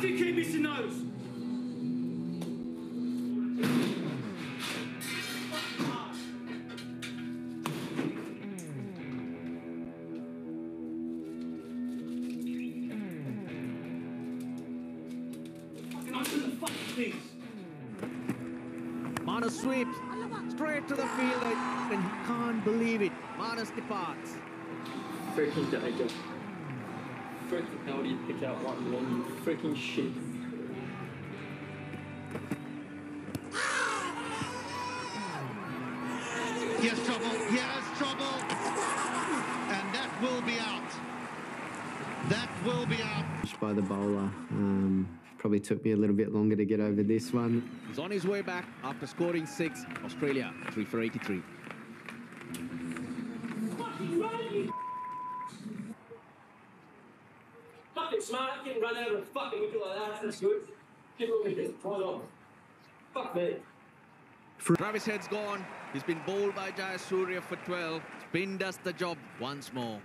fuck do you keep missing those? Fucking open the fucking things. Marnus sweeps straight to the field and he can't believe it. Marnus departs. Freaking danger. Freaking hell do you pick out one long, you freaking shit. He has trouble. He has trouble. And that will be out. That will be out. by the bowler. Um, probably took me a little bit longer to get over this one. He's on his way back after scoring six. Australia, 3 for 83. Fucking run, you Fucking smart, getting run out of a fucking wicket like that. That's good. At it. On. Fuck me. Travis Head's gone. He's been bowled by Jayasuriya for 12. Spin does the job once more.